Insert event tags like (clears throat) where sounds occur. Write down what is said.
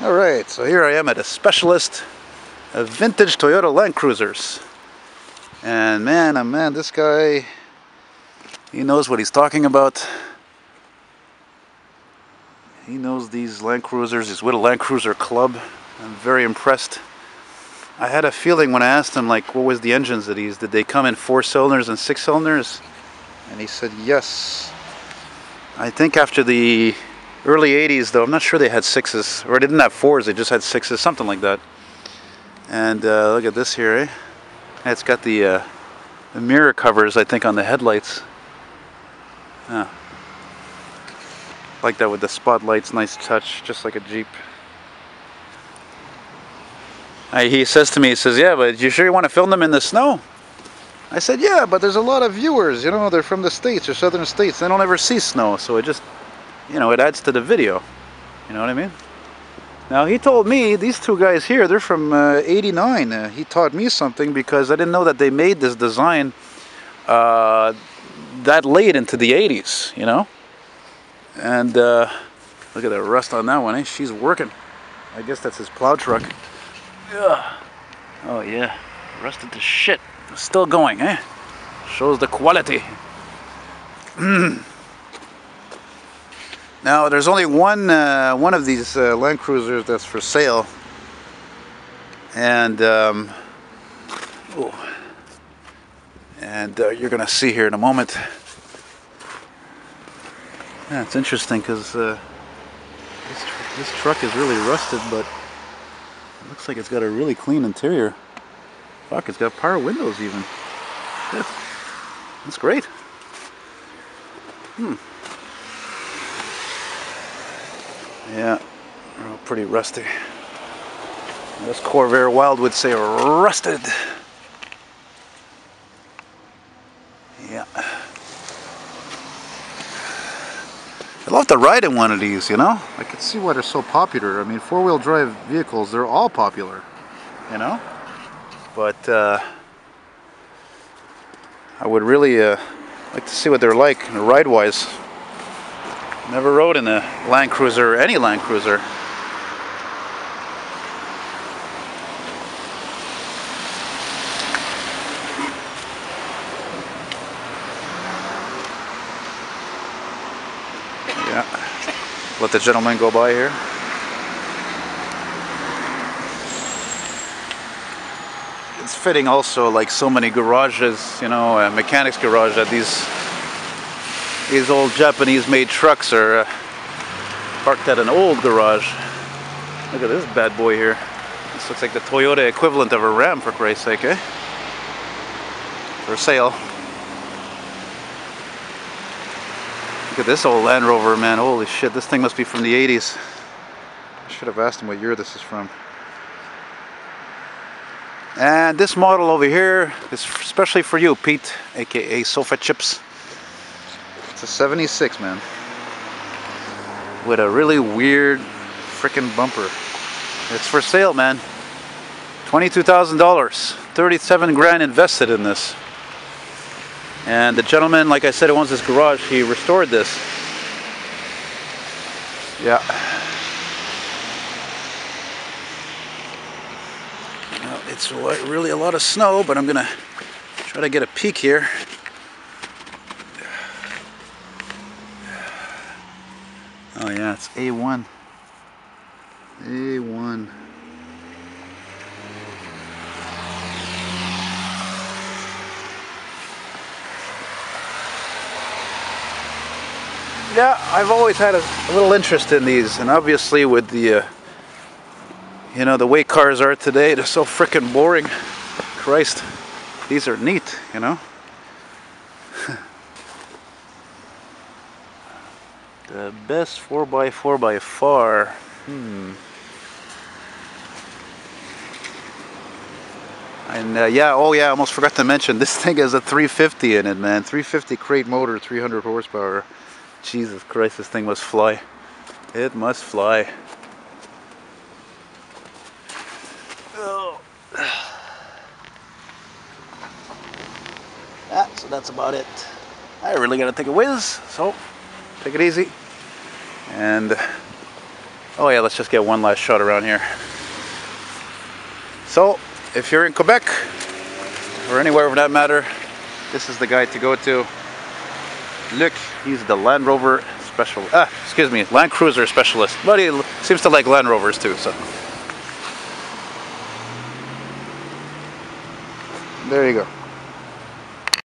All right, so here I am at a specialist of vintage Toyota Land Cruisers. And man, oh man, this guy, he knows what he's talking about. He knows these Land Cruisers. He's with a Land Cruiser club. I'm very impressed. I had a feeling when I asked him, like, what was the engines that he's, did they come in four cylinders and six cylinders? And he said, yes. I think after the early 80s, though, I'm not sure they had sixes, or they didn't have fours, they just had sixes, something like that. And uh, look at this here, eh? It's got the, uh, the mirror covers, I think, on the headlights. Yeah. Like that with the spotlights, nice touch, just like a Jeep. I, he says to me, he says, yeah, but you sure you want to film them in the snow? I said, yeah, but there's a lot of viewers, you know, they're from the States or Southern States. They don't ever see snow, so it just, you know, it adds to the video. You know what I mean? Now, he told me, these two guys here, they're from uh, 89. Uh, he taught me something because I didn't know that they made this design uh, that late into the 80s, you know? And uh, look at that rust on that one, eh? She's working. I guess that's his plow truck. Ugh. Oh yeah, rusted to shit. Still going, eh? Shows the quality. (clears throat) now there's only one uh, one of these uh, Land Cruisers that's for sale, and um, oh, and uh, you're gonna see here in a moment. Yeah, it's interesting because uh, this, tr this truck is really rusted, but it looks like it's got a really clean interior. Fuck, it's got power windows even. That's great. Hmm. Yeah, pretty rusty. This Corvair Wild would say rusted. Yeah. I'd love to ride in one of these, you know? I can see why they're so popular. I mean, four-wheel drive vehicles, they're all popular, you know? But uh, I would really uh, like to see what they're like ride-wise. Never rode in a Land Cruiser, or any Land Cruiser. Yeah. Let the gentleman go by here. It's fitting also like so many garages, you know, uh, mechanics garage that these these old Japanese made trucks are uh, parked at an old garage. Look at this bad boy here. This looks like the Toyota equivalent of a Ram for Christ's sake, eh? For sale. Look at this old Land Rover, man. Holy shit, this thing must be from the 80s. I should have asked him what year this is from. And this model over here is especially for you, Pete, aka Sofa Chips. It's a 76, man. With a really weird freaking bumper. It's for sale, man. $22,000. 37 grand invested in this. And the gentleman, like I said, who owns this garage, he restored this. Yeah. It's really a lot of snow, but I'm gonna try to get a peek here. Yeah, it's A1. A1. Yeah, I've always had a, a, little interest in these, and obviously with the, uh, you know, the way cars are today, they're so freaking boring. Christ, these are neat, you know. The best 4x4 by far. Hmm. And uh, yeah, oh yeah, I almost forgot to mention, this thing has a 350 in it, man. 350 crate motor, 300 horsepower. Jesus Christ, this thing must fly. It must fly. Oh. (sighs) Ah, so that's about it. I really gotta take a whiz, so take it easy. And Oh yeah, let's just get one last shot around here. So, if you're in Quebec, or anywhere for that matter, this is the guy to go to. Look, he's the Land Rover special, ah, excuse me, Land Cruiser specialist. But he seems to like Land Rovers too, so. There you go.